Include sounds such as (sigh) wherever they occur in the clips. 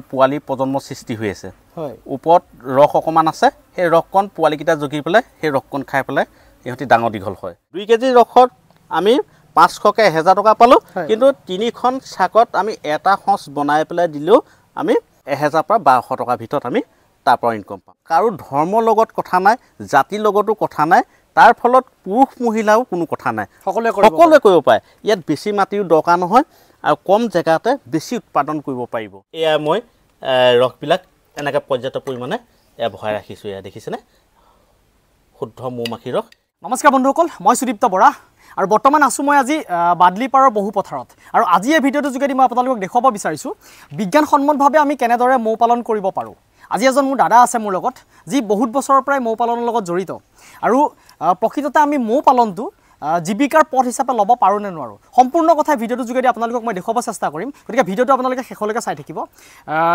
পোৱালি প্ৰজন্ম সৃষ্টি হৈ আছে। হয়। ওপৰত ৰস অকণমান আছে সেই ৰসকণ পোৱালিকেইটা জগি পেলাই সেই ৰসকণ খাই পেলাই সিহঁতি ডাঙৰ দীঘল হয়। দুই কেজি ৰসত আমি পাঁচশকৈ এহেজাৰ টকা পালোঁ। কিন্তু তিনিখন চাকত আমি এটা সঁচ বনাই পেলাই দিলেও আমি এহেজাৰ পৰা বাৰশ টকাৰ ভিতৰত আমি তাৰ পৰা ইনকম পাম। কাৰো ধৰ্মৰ লগত কথা নাই জাতিৰ লগতো কথা নাই তাৰ ফলত পুৰুষ মহিলাও কোনো কথা নাই। সকলোৱে। সকলোৱে কৰিব পাৰে। ইয়াত বেছি মাটিও দৰকাৰ নহয়। আৰু কম জেগাতে বেছি উৎপাদন কৰিব পাৰিব। এয়া মই ৰসবিলাক এনেকৈ পৰ্যাপ্ত পৰিমাণে এয়া ভৰাই ৰাখিছোঁ এয়া দেখিছেনে? শুদ্ধ মৌ মাখিৰ ৰস। নমস্কাৰ বন্ধুসকল মই সুদীপ্ত বৰা আৰু বৰ্তমান আছোঁ মই আজি বাদলিপাৰৰ বহু পথাৰত। আৰু আজি এই ভিডিঅ'টোৰ যোগেদি মই আপোনালোকক দেখুৱাব বিচাৰিছোঁ বিজ্ঞানসন্মতভাৱে আমি কেনেদৰে মৌ পালন কৰিব পাৰোঁ। আজি এজন মোৰ দাদা আছে মোৰ লগত যি বহুত বছৰৰ পৰাই মৌ পালনৰ লগত জড়িত। আৰু প্ৰকৃততে আমি মৌ পালনটো জীৱিকাৰ পথ হিচাপে ল'ব পাৰোঁ নে নোৱাৰোঁ? সম্পূৰ্ণ কথা ভিডিঅ'টোৰ যোগেদি আপোনালোকক মই দেখুৱাব চেষ্টা কৰিম। গতিকে ভিডিঅ'টো আপোনালোকে শেষলৈকে চাই থাকিব।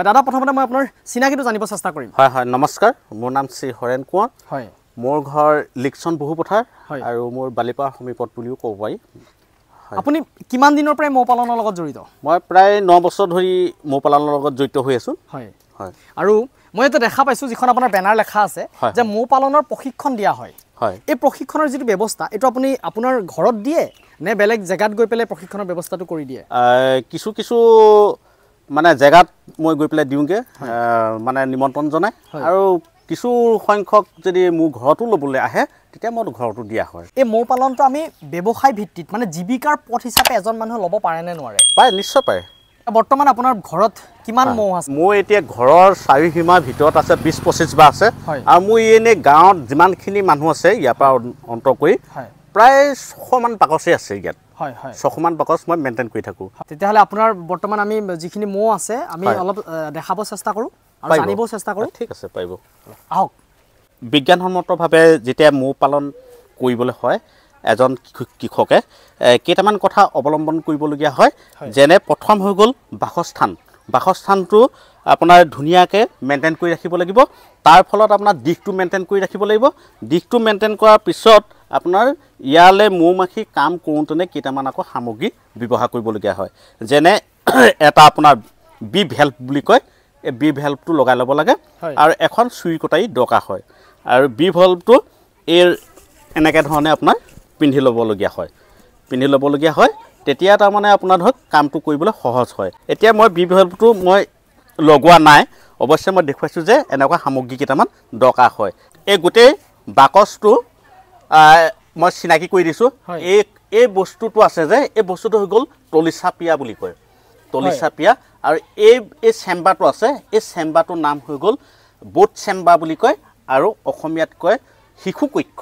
দাদা প্ৰথমতে মই আপোনাৰ চিনাকিটো জানিব চেষ্টা কৰিম। হয় হয় নমস্কাৰ। মোৰ নাম শ্ৰী হৰেণ কোঁৱৰ। হয়। মোৰ ঘৰ লিকচন বহু পথাৰ হয়। আৰু মোৰ বালিপাৰ সমীপত বুলিও ক'ব পাৰি। আপুনি কিমান দিনৰ পৰাই মৌ পালনৰ লগত জড়িত? মই প্ৰায় ন বছৰ ধৰি মৌ পালনৰ লগত জড়িত হৈ আছোঁ। হয়। হয়। আৰু মই ইয়াতে দেখা পাইছোঁ যিখন আপোনাৰ বেনাৰ লেখা আছে যে মৌ পালনৰ প্ৰশিক্ষণ দিয়া হয়। এই প্ৰশিক্ষণৰ যিটো ব্যৱস্থা এইটো আপুনি আপোনাৰ ঘৰত দিয়ে নে বেলেগ জেগাত গৈ পেলাই প্ৰশিক্ষণৰ ব্যৱস্থাটো কৰি দিয়ে? কিছু কিছু মানে জেগাত মই গৈ পেলাই দিওঁগৈ মানে নিমন্ত্ৰণ জনাই। হয়। আৰু কিছু সংখ্যক যদি মোৰ ঘৰতো ল'বলৈ আহে তেতিয়া মই ঘৰতো দিয়া হয়। এই মৌ পালনটো আমি ব্যৱসায় ভিত্তিত মানে জীৱিকাৰ পথ হিচাপে এজন মানুহে ল'ব পাৰে নে নোৱাৰে? পাৰে নিশ্চয় পাৰে। বৰ্তমান আপোনাৰ ঘৰত কিমান মৌ আছে? মোৰ এতিয়া ঘৰৰ চাৰিসীমাৰ ভিতৰত আছে বিছ পঁচিছবা আছে। হয়। আৰু মোৰ এনেই গাঁৱত যিমানখিনি মানুহ আছে ইয়াৰ পৰা অন্ত কৰি প্ৰায় ছশমান বাকচেই আছে ইয়াত। হয় হয়। ছশমান বাকচ মই মেইনটেইন কৰি থাকোঁ। তেতিয়াহ'লে আপোনাৰ বৰ্তমান আমি যিখিনি মৌ আছে আমি। অলপ দেখাব চেষ্টা কৰোঁ আৰু। জানিবও চেষ্টা কৰোঁ। ঠিক আছে পাৰিব। আহক। বিজ্ঞানসন্মতভাৱে যেতিয়া মৌ পালন কৰিবলৈ হয় এজন কৃষক- কেইটামান কথা অৱলম্বন কৰিবলগীয়া হয়। যেনে প্ৰথম হৈ গ'ল বাসস্থান। বাসস্থানটো আপোনাৰ ধুনীয়াকৈ মেইনটেইন কৰি ৰাখিব লাগিব। তাৰ ফলত আপোনাৰ দিশটো মেইনটেইন কৰি ৰাখিব লাগিব। দিশটো মেইনটেইন কৰাৰ পিছত আপোনাৰ ইয়ালৈ মৌ মাখি কাম কৰোঁতেনে কেইটামান আকৌ সামগ্ৰী ব্যৱহাৰ কৰিবলগীয়া হয়। যেনে (clears throat) এটা আপোনাৰ বি ভেল্ভ বুলি কয়। এই বি ভেল্ভটো লগাই ল'ব লাগে। আৰু এখন চুৰি কটাৰী দৰকাৰ হয়। আৰু বি ভল্ভটো এই এনেকৈ ধৰণে আপোনাৰ পিন্ধি ল'বলগীয়া হয়। পিন্ধি ল'বলগীয়া হয় তেতিয়া তাৰমানে আপোনাৰ ধৰক কামটো কৰিবলৈ সহজ হয়। এতিয়া মই বি ভল্ভটো মই লগোৱা নাই অৱশ্যে মই দেখুৱাইছোঁ যে এনেকুৱা সামগ্ৰী কেইটামান দৰকাৰ হয়। এই গোটেই বাকচটো মই চিনাকি কৰি দিছোঁ। এই এই বস্তুটো আছে যে এই বস্তুটো হৈ গ'ল তলিচাপিয়া বুলি কয়। তলিচাপিয়া আৰু এই এই চেম্বাৰটো আছে এই চেম্বাৰটোৰ নাম হৈ গ'ল বোট চেম্বাৰ বুলি কয় আৰু অসমীয়াত কয় শিশু কক্ষ।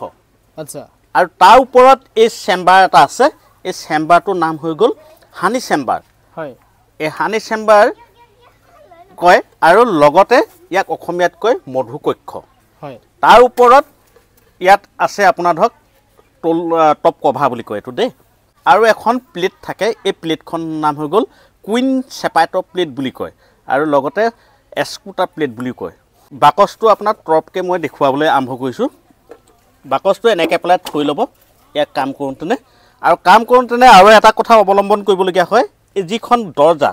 আচ্ছা। আৰু তাৰ ওপৰত এই চেম্বাৰ এটা আছে এই চেম্বাৰটোৰ নাম হৈ গ'ল হানি চেম্বাৰ। হয়। এই হানি চেম্বাৰ কয় আৰু লগতে ইয়াক অসমীয়াত কয় মধু কক্ষ হয়। তাৰ ওপৰত ইয়াত আছে আপোনাৰ ধৰক তল টপ কভাৰ বুলি কয় এইটো দেই। আৰু এখন প্লেট থাকে এই প্লেটখন নাম হৈ গ'ল কুইন চেপাইটৰ প্লেট বুলি কয়। আৰু লগতে এস্কুটাৰ প্লেট বুলি কয়। বাকচটো আপোনাৰ তৰপকৈ মই দেখুৱাবলৈ আৰম্ভ কৰিছোঁ। বাকচটো এনেকৈ পেলাই থৈ ল'ব। ইয়াক কাম কৰোঁতেনে। আৰু কাম কৰোঁতেনে আৰু এটা কথা অৱলম্বন কৰিবলগীয়া হয় এই যিখন দৰ্জা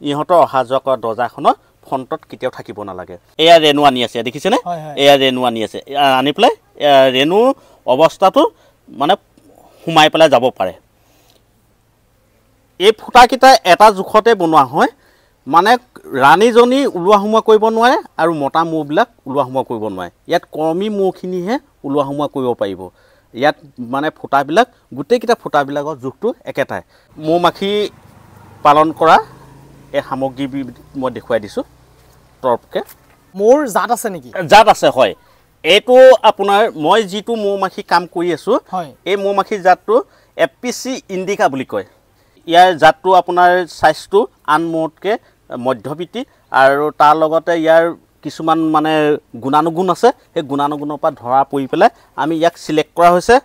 ইহঁতৰ অহা যোৱা কৰা দৰ্জাখনৰ ফ্ৰণ্টত কেতিয়াও থাকিব নালাগে। এয়া ৰেণু আনি আছে দেখিছেনে। এয়া ৰেণু আনি আছে। আনি পেলাই ৰেণুৰ অৱস্থাটো মানে সোমাই পেলাই যাব পাৰে। এই ফুটাকেইটা এটা জোখতে বনোৱা হয়। মানে ৰাণীজনী ওলোৱা সোমোৱা কৰিব নোৱাৰে আৰু মতা মৌবিলাক ওলোৱা সোমোৱা কৰিব নোৱাৰে। ইয়াত কৰ্মী মৌখিনিহে ওলোৱা সোমোৱা কৰিব পাৰিব। ইয়াত মানে ফুটাবিলাক গোটেইকেইটা ফুটাবিলাকৰ জোখটো একেটাই। মৌ মাখি পালন কৰা এই সামগ্ৰী মই দেখুৱাই দিছোঁ তৰপকৈ। মোৰ জাত আছে নেকি? জাত আছে হয়। এইটো আপোনাৰ মই যিটো মৌ মাখি কাম কৰি আছোঁ এই মৌ মাখি জাতটো এ পি চি ইণ্ডিকা বুলি কয়। ইয়াৰ জাতটো আপোনাৰ চাইজটো আন মৌতকৈ মধ্যবৃত্তি আৰু তাৰ লগতে ইয়াৰ কিছুমান মানে গুণানুগুণ আছে সেই গুণানুগুণৰ পৰা ধৰা পৰি পেলাই আমি ইয়াক চিলেক্ট কৰা হৈছে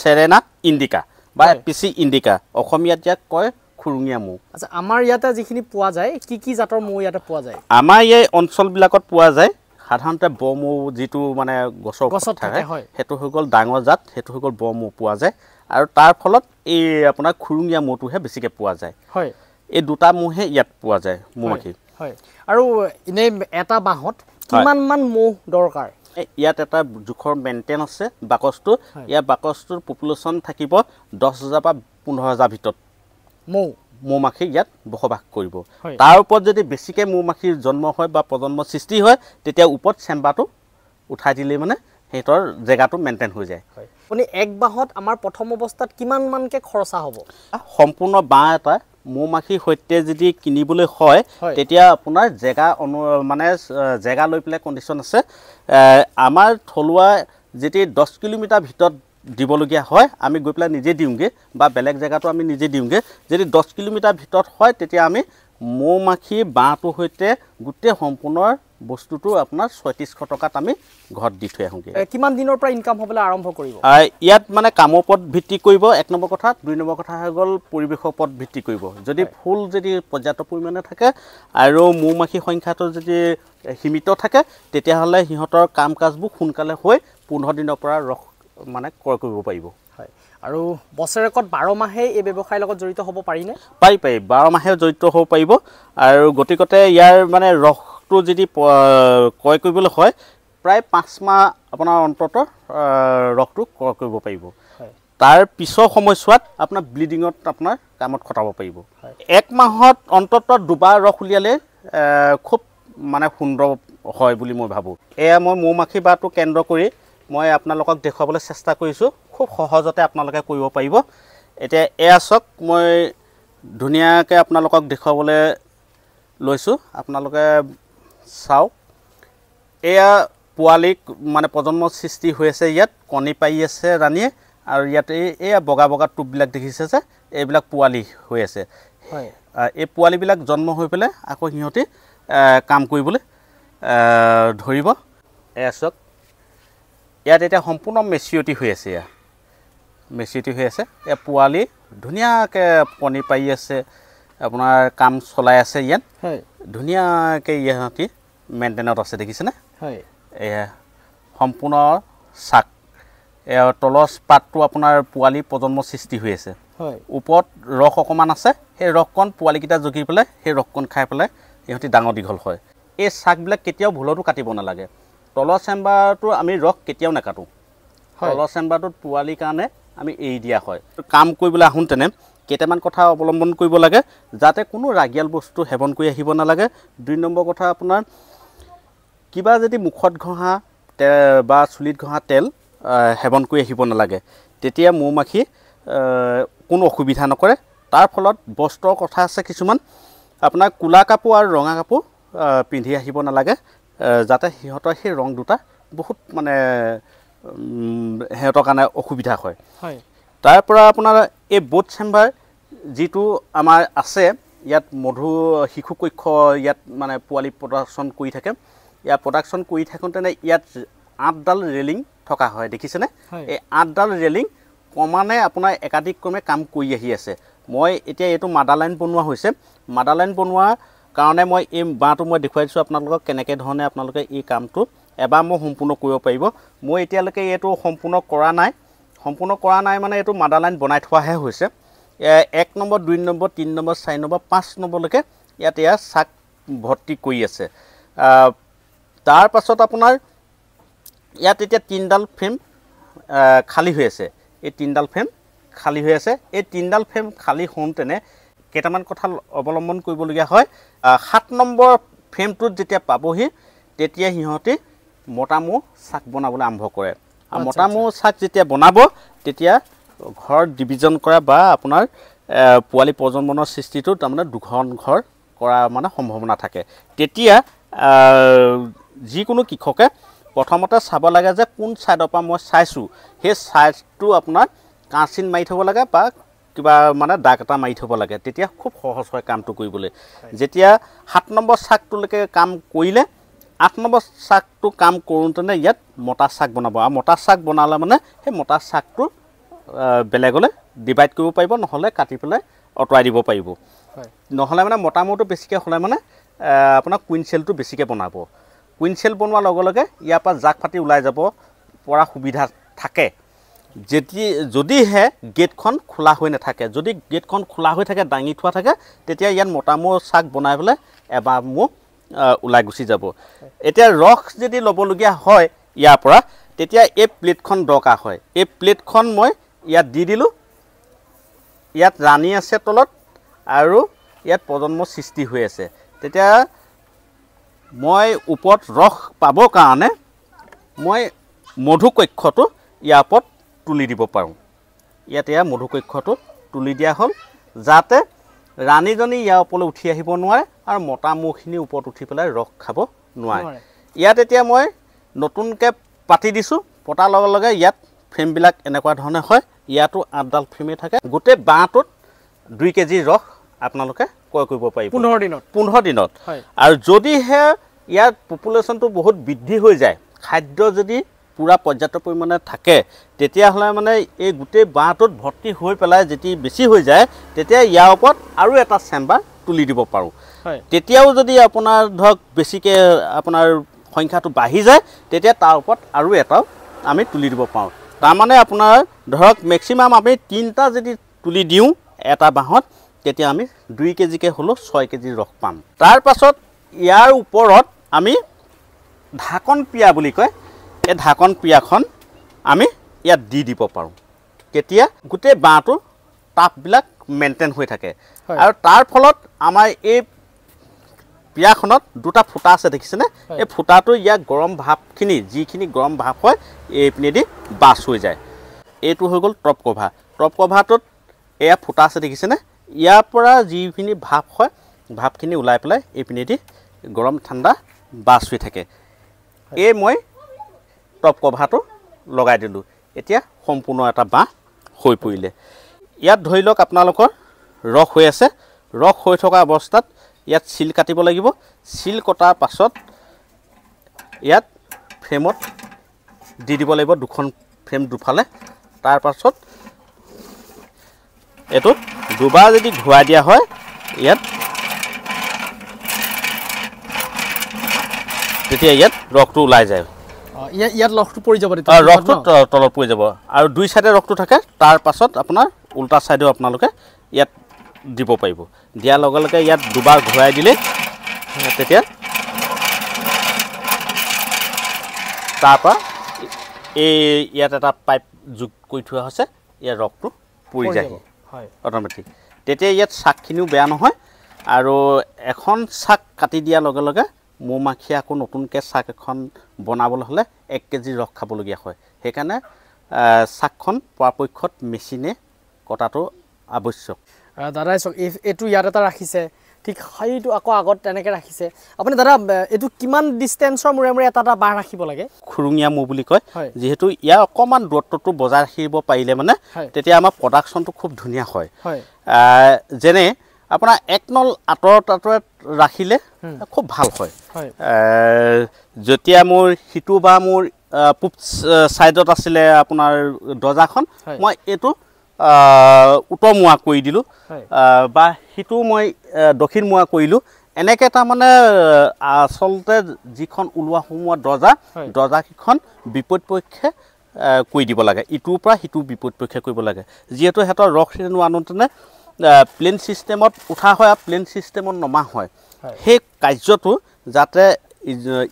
চেৰেনা ইণ্ডিকা বা হয়। এ পি চি ইণ্ডিকা অসমীয়াত ইয়াক কয় খুৰুঙীয়া মৌ। আচ্ছা আমাৰ ইয়াতে যিখিনি পোৱা যায় কি কি জাতৰ মৌ ইয়াতে পোৱা যায়? আমাৰ এই অঞ্চলবিলাকত পোৱা যায় সাধাৰণতে বমৌ যিটো মানে গছৰ গছত থাকে, হয়। সেইটো হৈ গ'ল ডাঙৰ জাত সেইটো হৈ গ'ল বমৌ পোৱা যায়। আৰু তাৰ ফলত এই আপোনাৰ খুৰুঙীয়া মৌটোহে বেছিকৈ পোৱা যায়। হয়। এই দুটা মৌহে ইয়াত পোৱা যায় মৌ হয়, আৰু এনেই এটা বাঁহত কিমানমান মৌ দৰকাৰ? ইয়াত এটা জোখৰ মেইনটেইন আছে বাকচটো। ইয়াৰ বাকচটোৰ পপুলেশ্যন থাকিব দহ হাজাৰ পৰা পোন্ধৰ হাজাৰ ভিতৰত। মৌ মৌ মাখি ইয়াত বসবাস কৰিব। তাৰ ওপৰত যদি বেছিকৈ মৌ মাখিৰ জন্ম হয় বা প্ৰজন্ম সৃষ্টি হয় তেতিয়া ওপৰত চেম্বাৰটো উঠাই দিলেই মানে সিহঁতৰ জেগাটো মেইনটেইন হৈ যায়। আপুনি এক বাঁহত আমাৰ প্ৰথম অৱস্থাত কিমানমানকৈ খৰচা হ'ব? সম্পূৰ্ণ বাঁহ এটা মৌ মাখিৰ সৈতে যদি কিনিবলৈ হয়। তেতিয়া আপোনাৰ জেগা অনু মানে জেগা লৈ পেলাই কণ্ডিশ্যন আছে আমাৰ থলুৱা যদি দহ কিলোমিটাৰ ভিতৰত দিবলগীয়া হয় আমি গৈ পেলাই নিজে দিওঁগৈ বা বেলেগ জেগাতো আমি নিজে দিওঁগৈ যদি দহ কিলোমিটাৰ ভিতৰত হয় তেতিয়া আমি মৌ মাখি বাঁহটোৰ সৈতে গোটেই সম্পূৰ্ণ বস্তুটো আপোনাৰ ছয়ত্ৰিছশ টকাত আমি ঘৰত দি থৈ আহোঁগৈ। কিমান দিনৰ পৰা ইনকাম হ'বলৈ আৰম্ভ কৰিব? ইয়াত মানে কামৰ ওপৰত ভিত্তি কৰিব এক নম্বৰ কথা। দুই নম্বৰ কথা হৈ গ'ল পৰিৱেশৰ ওপৰত ভিত্তি কৰিব। যদি ফুল যদি পৰ্যাপ্ত পৰিমাণে থাকে আৰু মৌ মাখি সংখ্যাটো যদি সীমিত থাকে তেতিয়াহ'লে সিহঁতৰ কাম কাজবোৰ সোনকালে হৈ পোন্ধৰ দিনৰ পৰা ৰস মানে ক্ৰয় কৰিব পাৰিব। হয়। আৰু বছৰেকত বাৰ মাহেই এই ব্যৱসায়ৰ লগত জড়িত হ'ব পাৰিনে? পাৰি পাৰি। বাৰ মাহে জড়িত হ'ব পাৰিব। আৰু গতিকতে ইয়াৰ মানে ৰসটো যদি ক্ৰয় কৰিবলৈ হয় প্ৰায় পাঁচ মাহ আপোনাৰ অন্তত ৰসটো ক্ৰয় কৰিব পাৰিব। তাৰ পিছৰ সময়ছোৱাত আপোনাৰ ব্লিডিঙত আপোনাৰ কামত খটাব পাৰিব। এক মাহত অন্তত দুবাৰ ৰস উলিয়ালে খুব মানে সুন্দৰ হয় বুলি মই ভাবোঁ। এয়া মই মৌ মাখি বাটো কেন্দ্ৰ কৰি মই আপোনালোকক দেখুৱাবলৈ চেষ্টা কৰিছোঁ। খুব সহজতে আপোনালোকে কৰিব পাৰিব। এতিয়া এয়া চাওক মই ধুনীয়াকৈ আপোনালোকক দেখুৱাবলৈ লৈছোঁ। আপোনালোকে চাওক এয়া পোৱালিক মানে প্ৰজন্ম সৃষ্টি হৈ আছে ইয়াত কণী পাৰি আছে ৰাণীয়ে আৰু ইয়াত এই এয়া বগা বগা টোপবিলাক দেখিছে যে এইবিলাক পোৱালি হৈ আছে। এই পোৱালিবিলাক জন্ম হৈ পেলাই আকৌ সিহঁতি কাম কৰিবলৈ ধৰিব। এয়া চাওক। ইয়াত এতিয়া সম্পূৰ্ণ মেচিয়ৰিটি হৈ আছে এয়া। মেচিয়ৰিটি হৈ আছে। এয়া পোৱালি ধুনীয়াকৈ কণী পাৰি আছে। আপোনাৰ কাম চলাই আছে ইয়াত। হয়। ধুনীয়াকৈ ইহঁতি মেইনটেইনত আছে দেখিছেনে? হয়। এয়া সম্পূৰ্ণ চাক। তলৰ পাতটো আপোনাৰ পোৱালি প্ৰজন্ম সৃষ্টি হৈ আছে। হয়। ওপৰত ৰস অকণমান আছে সেই ৰসকণ পোৱালিকেইটা জগি পেলাই সেই ৰসকণ খাই পেলাই সিহঁতি ডাঙৰ দীঘল হয়। এই চাকবিলাক কেতিয়াও ভুলতো কাটিব নালাগে। তলৰ চেম্বাৰটো আমি ৰস কেতিয়াও নাকাটোঁ। তলৰ চেম্বাৰটোত পোৱালিৰ কাৰণে আমি এৰি দিয়া হয়। কাম কৰিবলৈ আহোঁতেনে কেইটামান কথা অৱলম্বন কৰিব লাগে যাতে কোনো ৰাগিয়াল বস্তু সেৱন কৰি আহিব নালাগে। দুই নম্বৰ কথা আপোনাৰ কিবা যদি মুখত ঘঁহা বা চুলিত ঘঁহা তেল সেৱন কৰি আহিব নালাগে। তেতিয়া মৌ মাখি কোনো অসুবিধা নকৰে। তাৰ ফলত বস্ত্ৰৰ কথা আছে কিছুমান। আপোনাৰ ক'লা কাপোৰ আৰু ৰঙা কাপোৰ পিন্ধি আহিব নালাগে। যাতে সিহঁতৰ সেই ৰং দুটা বহুত মানে সিহঁতৰ কাৰণে অসুবিধা হয়। হয়। তাৰ পৰা আপোনাৰ এই বোট চেম্বাৰ যিটো আমাৰ আছে ইয়াত মধু শিশু কক্ষ ইয়াত মানে পোৱালি প্ৰডাকশ্যন কৰি থাকে। ইয়াত প্ৰডাকশ্যন কৰি থাকোঁতেনে ইয়াত আঠডাল ৰেলিং থকা হয় দেখিছেনে। এই আঠডাল ৰেলিং ক্ৰমান্বয়ে আপোনাৰ একাধিকক্ৰমে কাম কৰি আহি আছে। মই এতিয়া এইটো মাডাৰ লাইন বনোৱা হৈছে। মাডাৰ লাইন বনোৱাৰ কাৰণে মই এই বাঁহটো মই দেখুৱাই দিছোঁ আপোনালোকক কেনেকৈ ধৰণে আপোনালোকে এই কামটো এবাৰ মই সম্পূৰ্ণ কৰিব পাৰিব। মই এতিয়ালৈকে এইটো সম্পূৰ্ণ কৰা নাই। সম্পূৰ্ণ কৰা নাই মানে এইটো মাডাৰ লাইন বনাই থোৱাহে হৈছে। এক নম্বৰ দুই নম্বৰ তিনি নম্বৰ চাৰি নম্বৰ পাঁচ নম্বৰলৈকে ইয়াত এয়া চাক ভৰ্তি কৰি আছে। তাৰ পাছত আপোনাৰ ইয়াত এতিয়া তিনিডাল ফ্ৰেম খালী হৈ আছে। এই তিনিডাল ফ্ৰেম খালী হৈ আছে। এই তিনিডাল ফ্ৰেম খালী হওঁতেনে কেইটামান কথা অৱলম্বন কৰিবলগীয়া হয়। সাত নম্বৰ ফ্ৰেমটোত যেতিয়া পাবহি তেতিয়া সিহঁতি মতা মৌ চাক বনাবলৈ আৰম্ভ কৰে। আৰু আচ্ছা, মতা মৌ চাক যেতিয়া বনাব তেতিয়া ঘৰ ডিভিজন কৰা বা আপোনাৰ পোৱালি প্ৰজন্মৰ সৃষ্টিটো তাৰমানে দুখন ঘৰ কৰা মানে সম্ভাৱনা থাকে। তেতিয়া যিকোনো কৃষকে প্ৰথমতে চাব লাগে যে কোন ছাইডৰ পৰা মই চাইছোঁ। সেই ছাইডটো আপোনাৰ কাঁচিন মাৰি থ'ব লাগে বা কিবা মানে দাগ এটা মাৰি থ'ব লাগে। তেতিয়া খুব সহজ হয় কামটো কৰিবলৈ। যেতিয়া সাত নম্বৰ চাকটোলৈকে কাম কৰিলে আঠ নম্বৰ চাকটো কাম কৰোঁতেনে ইয়াত মতা চাক বনাব। আৰু মতা চাক বনালে মানে সেই মতা চাকটো বেলেগলৈ ডিভাইড কৰিব পাৰিব নহ'লে কাটি পেলাই আঁতৰাই দিব পাৰিব। নহ'লে মানে মতামৰটো বেছিকৈ হ'লে মানে আপোনাৰ কুইনচেলটো বেছিকৈ বনাব। কুইনচেল বনোৱাৰ লগে লগে ইয়াৰ পৰা জাক ফাটি ওলাই যাব পৰা সুবিধা থাকে। যেতি যদিহে গেটখন খোলা হৈ নাথাকে যদি গেটখন খোলা হৈ থাকে দাঙি থোৱা থাকে তেতিয়া ইয়াত মতামৰ চাক বনাই পেলাই এবাৰ আহ, ওলাই গুচি যাব। এতিয়া ৰস যদি ল'বলগীয়া হয় ইয়াৰ পৰা তেতিয়া এই প্লেটখন দৰকাৰ হয়। এই প্লেটখন মই ইয়াত দি দিলোঁ। ইয়াত ৰাণী আছে তলত আৰু ইয়াত প্ৰজন্ম সৃষ্টি হৈ আছে। তেতিয়া মই ওপৰত ৰস পাবৰ কাৰণে মই মধুকক্ষটো ইয়াৰ ওপৰত তুলি দিব পাৰোঁ। ইয়াত এয়া মধুকক্ষটো তুলি দিয়া হ'ল যাতে ৰাণীজনী ইয়াৰ ওপৰলৈ উঠি আহিব নোৱাৰে আৰু মতা মৌখিনি ওপৰত উঠি পেলাই ৰস খাব নোৱাৰে। ইয়াত এতিয়া মই নতুনকৈ পাতি দিছোঁ পতাৰ লগে লগে ইয়াত ফ্ৰেমবিলাক এনেকুৱা ধৰণে হয় ইয়াতো আঠডাল ফ্ৰেমেই থাকে। গোটেই বাঁহটোত দুই কেজি ৰস আপোনালোকে ক্ৰয় কৰিব পাৰিব। পোন্ধৰ দিনত। পোন্ধৰ দিনত। আৰু যদিহে ইয়াৰ পপুলেশ্যনটো বহুত বৃদ্ধি হৈ যায় খাদ্য যদি পূৰা পৰ্যাপ্ত পৰিমাণে থাকে তেতিয়াহ'লে মানে এই গোটেই বাঁহটোত ভৰ্তি হৈ পেলাই যেতিয়া বেছি হৈ যায় তেতিয়া ইয়াৰ ওপৰত আৰু এটা চেম্বাৰ তুলি দিব পাৰোঁ। তেতিয়াও যদি আপোনাৰ ধৰক বেছিকৈ আপোনাৰ সংখ্যাটো বাঢ়ি যায় তেতিয়া তাৰ ওপৰত আৰু এটাও আমি তুলি দিব পাৰোঁ। তাৰমানে আপোনাৰ ধৰক মেক্সিমাম আমি তিনিটা যদি তুলি দিওঁ এটা বাঁহত তেতিয়া আমি দুই কেজিকৈ হ'লেও ছয় কেজি ৰস পাম। তাৰ পাছত ইয়াৰ ওপৰত আমি ঢাকন পিয়া বুলি কয় এই ঢাকন পিয়াখন আমি ইয়াত দি দিব পাৰোঁ। তেতিয়া গোটেই বাঁহটো তাপবিলাক মেইনটেইন হৈ থাকে। আৰু তাৰ ফলত আমাৰ এই পিয়াখনত দুটা ফুটা আছে দেখিছেনে। এই ফুটাটো ইয়াৰ গৰম ভাপখিনি যিখিনি গৰম ভাপ হয় এইপিনেদি বাছ হৈ যায়। এইটো হৈ গ'ল টপ কভাৰ টপ কভাৰটোত এয়া ফুটা আছে দেখিছেনে? ইয়াৰ পৰা যিখিনি ভাপ হয় ভাপখিনি ওলাই পেলাই এইপিনেদি গৰম ঠাণ্ডা বাছ হৈ থাকে। এই মই টপ কভাৰটো লগাই দিলোঁ। এতিয়া সম্পূৰ্ণ এটা বাঁহ হৈ পৰিলে। ইয়াত ধৰি লওক আপোনালোকৰ ৰস হৈ আছে। ৰস হৈ থকা অৱস্থাত ইয়াত চিল কাটিব লাগিব। চিল কটাৰ পাছত ইয়াত ফ্ৰেমত দি দিব লাগিব দুখন ফ্ৰেম দুফালে। তাৰ পাছত এইটো দুবাৰ যদি ঘূৰাই দিয়া হয় ইয়াত তেতিয়া ইয়াত ৰসটো ওলাই যায়। ইয়াত লহটো পৰি যাব ৰসটো তলত পৰি যাব। আৰু দুই চাইডে ৰসটো থাকে তাৰ পাছত আপোনাৰ উল্টা চাইডেও আপোনালোকে ইয়াত দিব পাৰিব। দিয়াৰ লগে লগে ইয়াত দুবাৰ ঘূৰাই দিলে তেতিয়া তাৰপৰা এই ইয়াত এটা পাইপ যোগ কৰি থোৱা হৈছে ইয়াত ৰসটো পৰি যায় অট'মেটিক তেতিয়া ইয়াত চাকখিনিও বেয়া নহয় আৰু এখন চাক কাটি দিয়াৰ লগে লগে মৌ মাখিয়ে আকৌ নতুনকৈ চাক এখন বনাবলৈ হ'লে এক কেজি ৰস খাবলগীয়া হয়। সেইকাৰণে চাকখন পৰাপক্ষত মেচিনে কটাটো আৱশ্যক। দাদাই চাওক এই- এইটো ইয়াত এটা ৰাখিছে। ঠিক সেইটো আকৌ আগত তেনেকৈ ৰাখিছে। আপুনি দাদা এইটো কিমান ডিষ্টেঞ্চৰ মূৰে মূৰে এটা এটা বাঁহ ৰাখিব লাগে? খুৰুঙীয়া মৌ বুলি কয়। যিহেতু ইয়াৰ অকণমান দূৰত্বটো বজাই ৰাখিব পাৰিলে মানে। তেতিয়া আমাৰ প্ৰডাকশ্যনটো খুব ধুনীয়া হয়। যেনে আপোনাৰ এক নল আঁতৰত আঁতৰত ৰাখিলে খুব ভাল হয়। যেতিয়া মোৰ সিটো বা মোৰ পূব ছাইডত আছিলে আপোনাৰ দৰ্জাখন। মই এইটো আ, উত্তৰ মুৱা কৰি দিলোঁ বা সিটো মই আ, দক্ষিণ মুৱা কৰিলোঁ এনেকৈ তাৰমানে আচলতে যিখন ওলোৱা সোমোৱা দৰ্জা। দৰ্জাকেইখন বিপৰীত পক্ষে আ, কৰি দিব লাগে ইটোৰ পৰা সিটো বিপৰীত পক্ষে কৰিব লাগে যিহেতু সিহঁতৰ ৰস আনোতেনে প্লেন ছিষ্টেমত উঠা হয় আৰু প্লেন ছিষ্টেমত নমা হয়। সেই কাৰ্যটো যাতে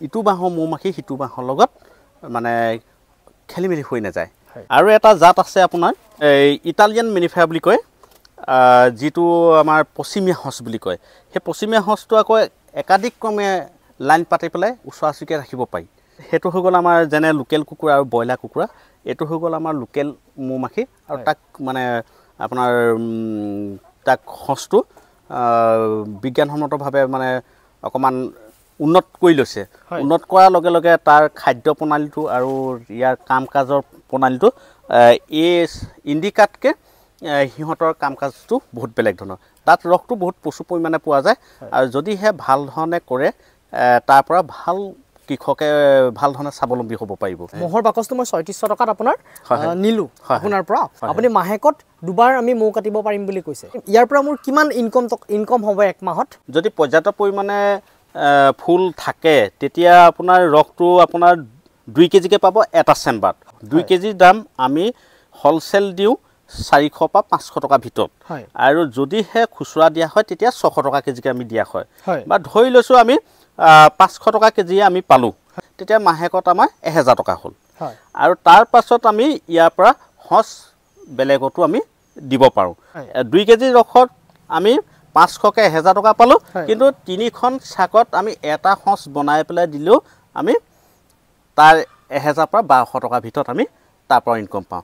ইটো বাঁহৰ মৌ মাখি সিটো বাঁহৰ লগত মানে খেলি মেলি হৈ নাযায়। আৰু এটা জাত আছে আপোনাৰ এই ইটালিয়ান মেনিফায়াৰ বুলি কয় যিটো আমাৰ পশ্চিমীয়া সঁচ বুলি কয়। সেই পশ্চিমীয়া সঁচটো আকৌ একাধিকক্ৰমে লাইন পাতি পেলাই ওচৰা ওচৰিকৈ ৰাখিব পাৰি। সেইটো হৈ গ'ল আমাৰ যেনে লোকেল কুকুৰা আৰু ব্ৰইলাৰ কুকুৰা এইটো হৈ গ'ল আমাৰ লোকেল মৌ মাখি আৰু। তাক মানে আপোনাৰ তাক সঁচটো বিজ্ঞানসন্মতভাৱে মানে অকণমান উন্নত কৰি লৈছে। উন্নত কৰাৰ লগে লগে তাৰ খাদ্য প্ৰণালীটো আৰু ইয়াৰ কাম কাজৰ প্ৰণালীটো এই ইণ্ডিকাতকৈ সিহঁতৰ কাম কাজটো বহুত বেলেগ ধৰণৰ। তাত ৰসটো বহুত প্ৰচুৰ পৰিমাণে পোৱা যায়। আৰু যদিহে ভাল ধৰণে কৰে তাৰ পৰা ভাল কৃষকে ভাল ধৰণে স্বাৱলম্বী হ'ব পাৰিব। মহৰ বাকচটো মই ছয়ত্ৰিছশ টকাত আপোনাৰ নিলোঁ। আপোনাৰ পৰা। আপুনি মাহেকত দুবাৰ আমি মৌ কাটিব পাৰিম বুলি কৈছে। ইয়াৰ পৰা মোৰ কিমান ইনকম ইনকম হ'ব এক মাহত? যদি পৰ্যাপ্ত পৰিমাণে ফুল থাকে তেতিয়া আপোনাৰ ৰসটো আপোনাৰ দুই কেজিকৈ পাব এটা চেম্বাৰত। দুই। কেজিৰ দাম আমি হ'লচেল দিওঁ চাৰিশ পৰা পাঁচশ টকাৰ ভিতৰত। আৰু যদিহে খুচুৰা দিয়া হয় তেতিয়া ছশ টকা কেজিকৈ আমি দিয়া হয়। বা ধৰি লৈছোঁ আমি পাঁচশ টকা কেজিয়ে আমি পালোঁ। তেতিয়া মাহেকত আমাৰ এহেজাৰ টকা হ'ল। আৰু তাৰ পাছত আমি ইয়াৰ পৰা সঁচ বেলেগতো আমি দিব পাৰোঁ। দুই কেজি ৰসত আমি পাঁচশকৈ এহেজাৰ টকা পালোঁ। কিন্তু তিনিখন চাকত আমি এটা সঁচ বনাই পেলাই দিলেও আমি তাৰ এহেজাৰ পৰা বাৰশ টকাৰ ভিতৰত আমি তাৰ পৰা ইনকম পাওঁ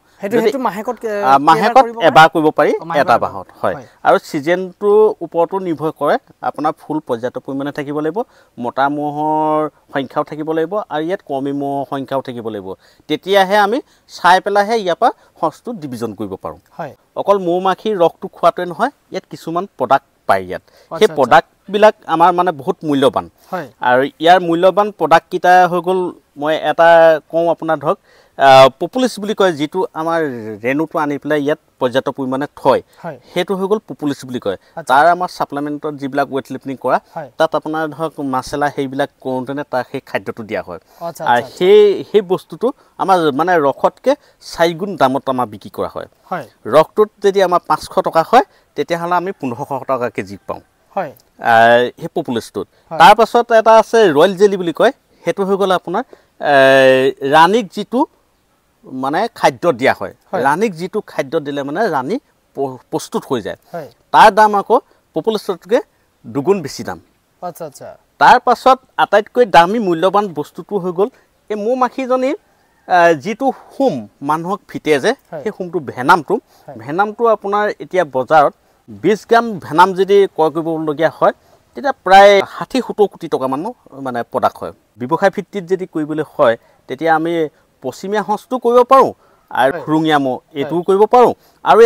মাহেকত? এবাৰ কৰিব পাৰি এটা। বাহত হয় হয়। আৰু ছিজনটোৰ ওপৰতো নিৰ্ভৰ কৰে আপোনাৰ ফুল পৰ্যাপ্ত পৰিমাণে থাকিব লাগিব মতা ম'হৰ সংখ্যাও থাকিব লাগিব আৰু ইয়াত কৰ্মী ম'হৰ সংখ্যাও থাকিব লাগিব তেতিয়াহে আমি চাই পেলাইহে ইয়াৰ পৰা সঁচটো ডিভিজন কৰিব পাৰোঁ হয় অকল মৌ মাখিৰ ৰসটো খোৱাটোৱে নহয় ইয়াত কিছুমান প্ৰডাক্ট পায় ইয়াত। সেই। প্ৰডাক্টবিলাক আমাৰ মানে বহুত মূল্যৱান হয়। আৰু ইয়াৰ মূল্যৱান প্ৰডাক্টকেইটা হৈ গ'ল মই এটা কওঁ আপোনাৰ ধৰক পপুলিছ বুলি কয় যিটো আমাৰ ৰেণুটো আনি পেলাই ইয়াত পৰ্যাপ্ত পৰিমাণে থয় সেইটো হৈ গ'ল পপুলিছ বুলি কয়। তাৰ আমাৰ ছাপ্লিমেণ্টত যিবিলাক ৱেট লিফটিং কৰা। তাত আপোনাৰ ধৰক মাছেলা সেইবিলাক কৰোঁতেনে তাৰ সেই খাদ্যটো দিয়া হয়। আৰু সেই সেই বস্তুটো আমাৰ মানে ৰসতকৈ চাৰিগুণ দামত আমাৰ বিক্ৰী কৰা হয়। ৰসটোত যদি আমাৰ পাঁচশ টকা হয় তেতিয়াহ'লে আমি পোন্ধৰশ টকা কেজি পাওঁ। সেই পপুলেচটোত হয়। তাৰপাছত এটা আছে ৰয়েল জেলি বুলি কয় সেইটো হৈ গ'ল আপোনাৰ ৰাণীক যিটো মানে খাদ্য দিয়া হয়। ৰাণীক যিটো খাদ্য দিলে মানে ৰাণী প্ৰস্তুত হৈ যায়। তাৰ দাম আকৌ পপুলেচতকৈ দুগুণ বেছি দাম। আচ্ছা আচ্ছা। তাৰ পাছত আটাইতকৈ দামী মূল্যৱান বস্তুটো হৈ গ'ল এই মৌ মাখিজনীৰ যিটো হোম মানুহক ফিটে যে। সেই হোমটো ভেনামটো। ভেনামটো আপোনাৰ এতিয়া বজাৰত বিছ গ্ৰাম ভেনাম যদি ক্ৰয় কৰিবলগীয়া হয় তেতিয়া প্ৰায় ষাঠি সত্তৰ কোটি টকামানো মানে প্ৰডাক্ট হয়। ব্যৱসায় ভিত্তিত যদি কৰিবলৈ হয় তেতিয়া আমি পশ্চিমীয়া সঁচটো কৰিব পাৰোঁ আৰু। খুৰুঙীয়া মৌ এইটোও কৰিব পাৰোঁ আৰু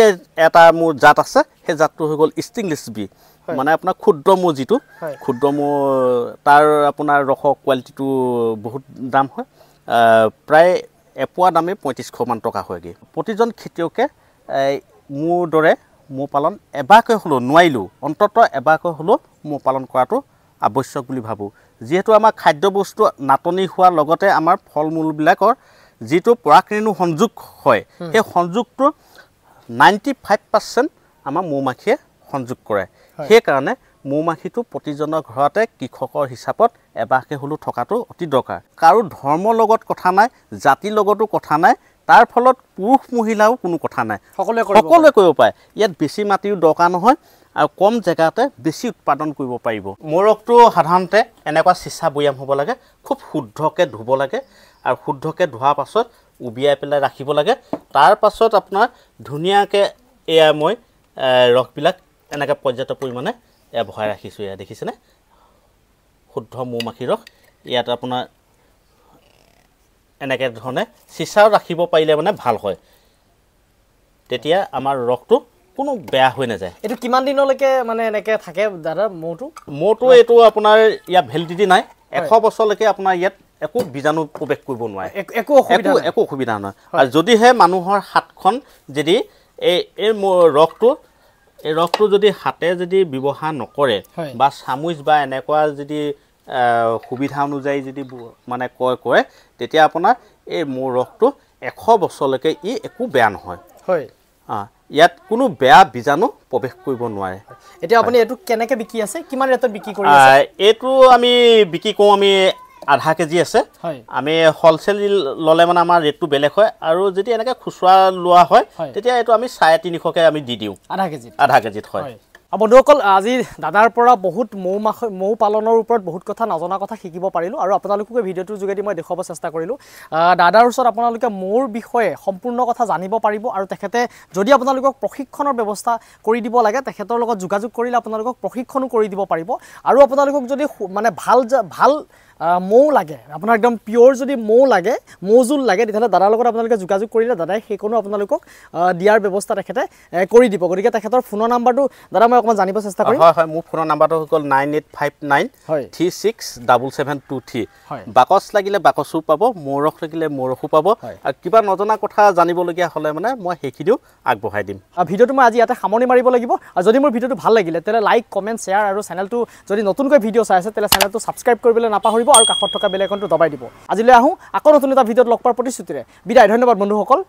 এটা মোৰ জাত আছে সেই জাতটো হৈ গ'ল ষ্টিংলিছ বি। মানে আপোনাৰ ক্ষুদ্ৰ মৌ যিটো। ক্ষুদ্ৰ মৌ তাৰ আপোনাৰ ৰসৰ কোৱালিটিটো বহুত দাম হয় প্ৰায় এপোৱা দামে পঁয়ত্ৰিছশমান টকা হয়গৈ প্ৰতিজন খেতিয়কে মোৰ দৰে মৌ পালন এবাৰকৈ হ'লেও নোৱাৰিলেও অন্ততঃ এবাৰকৈ হ'লেও মৌ পালন কৰাটো আৱশ্যক বুলি ভাবোঁ যিহেতু আমাৰ খাদ্যবস্তু নাটনি হোৱাৰ লগতে আমাৰ ফল মূলবিলাকৰ যিটো পৰাগৰেণু সংযোগ হয় সেই সংযোগটো নাইণ্টি ফাইভ পাৰ্চেণ্ট আমাৰ মৌ মাখিয়ে সংযোগ কৰে। সেইকাৰণে মৌ মাখিটো প্ৰতিজনৰ ঘৰতে কৃষকৰ হিচাপত এবাৰকৈ হ'লেও থকাটো অতি দৰকাৰ। কাৰো ধৰ্মৰ লগত কথা নাই জাতিৰ লগতো কথা নাই তাৰ ফলত পুৰুষ মহিলাও কোনো কথা নাই। সকলোৱে সকলোৱে কৰিব পাৰে। ইয়াত বেছি মাটিও দৰকাৰ নহয় আৰু কম জেগাতে বেছি উৎপাদন কৰিব পাৰিব। মৌৰসটো সাধাৰণতে এনেকুৱা চিচা বৈয়াম হ'ব লাগে খুব শুদ্ধকৈ ধুব লাগে। আৰু শুদ্ধকৈ ধোৱাৰ পাছত উবিয়াই পেলাই ৰাখিব লাগে। তাৰ পাছত আপোনাৰ ধুনীয়াকৈ এয়া মই ৰসবিলাক এনেকৈ পৰ্যাপ্ত পৰিমাণে এয়া ভৰাই ৰাখিছোঁ এয়া দেখিছেনে? শুদ্ধ মৌ মাখি ৰস। ইয়াত আপোনাৰ এনেকৈ ধৰণে চিচাও ৰাখিব পাৰিলে মানে ভাল হয়। তেতিয়া আমাৰ ৰসটো কোনো বেয়া হৈ নাযায়। এইটো কিমান দিনলৈকে মানে এনেকে থাকে দাদা মৌটো? মৌটো এইটো আপোনাৰ ইয়াত ভেলিডিটি নাই। এশ বছৰলৈকে আপোনাৰ ইয়াত একো বীজাণু প্ৰৱেশ কৰিব নোৱাৰে। একো- অসুবিধা একো অসুবিধা নহয়। আৰু যদিহে মানুহৰ হাতখন যদি এই এই ৰসটো এই ৰসটো যদি হাতে যদি ব্যৱহাৰ নকৰে। বা চামুচ বা এনেকুৱা যদি সুবিধা অনুযায়ী যদি মানে ক্ৰয় কৰে তেতিয়া আপোনাৰ এই মোৰ ৰসটো এশ বছৰলৈকে ই একো বেয়া নহয়। হয়। ইয়াত কোনো বেয়া বীজাণু প্ৰৱেশ কৰিব নোৱাৰে। এতিয়া আপুনি এইটো কেনেকে বিকি আছে? কিমান ৰেটত বিক্ৰী কৰি এইটো আমি বিক্ৰী কৰোঁ আমি আধা কেজি আছে। হয়। আমি হ'লচেল ল'লে মানে আমাৰ ৰেটটো বেলেগ হয়। আৰু যদি এনেকৈ খুচুৰা লোৱা হয়। তেতিয়া এইটো আমি চাৰে তিনিশকৈ আমি দি দিওঁ। আধা কেজিত। আধা কেজিত হয়। বন্ধুসকল আজি দাদাৰ পৰা বহুত মৌ মাখ মৌ পালনৰ ওপৰত বহুত কথা নজনা কথা শিকিব পাৰিলোঁ। আৰু আপোনালোকক ভিডিঅ'টোৰ যোগেদি মই দেখুৱাব চেষ্টা কৰিলোঁ। দাদাৰ ওচৰত আপোনালোকে মৌৰ বিষয়ে সম্পূৰ্ণ কথা জানিব পাৰিব। আৰু তেখেতে যদি আপোনালোকক প্ৰশিক্ষণৰ ব্যৱস্থা কৰি দিব লাগে তেখেতৰ লগত যোগাযোগ কৰিলে আপোনালোকক প্ৰশিক্ষণো কৰি দিব পাৰিব। আৰু আপোনালোকক যদি মানে ভাল ভাল মৌ লাগে। আপোনাৰ একদম পিয়'ৰ যদি মৌ লাগে মৌজোল লাগে তেতিয়াহ'লে দাদাৰ লগত আপোনালোকে যোগাযোগ কৰিলে দাদাই সেইকণো আপোনালোকক দিয়াৰ ব্যৱস্থা তেখেতে কৰি দিব। গতিকে তেখেতৰ ফোনৰ নাম্বাৰটো দাদা মই অকণমান জানিব চেষ্টা কৰিম। হয় হয় মোৰ ফোনৰ নাম্বাৰটো হৈ গ'ল নাইন এইট ফাইভ নাইন হয়। Three six double seven two three. হয়। বাকচ লাগিলে বাকচো পাব মৌৰস লাগিলে মৌৰসো পাব। হয়। আৰু কিবা নজনা কথা জানিবলগীয়া হ'লে মানে মই সেইখিনিও আগবঢ়াই দিম। আৰু ভিডিঅ'টো মই আজি ইয়াতে সামৰণি মাৰিব লাগিব। আৰু যদি মোৰ ভিডিঅ'টো ভাল লাগিলে তেতিয়াহ'লে লাইক কমেণ্ট শ্বেয়াৰ আৰু চেনেলটো যদি নতুনকৈ ভিডিঅ' চাই আছে তেতিয়াহ'লে চেনেলটো ছাবস্ক্ৰাইব কৰিবলৈ নাপাহৰিব। আৰু কাষত থকা বেল আইকনটো দবাই দিব। আজিলৈ আহোঁ। আকৌ নতুন এটা ভিডিঅ'ত লগ পোৱাৰ প্ৰতিশ্ৰুতিৰে। বিদায় ধন্যবাদ বন্ধুসকল।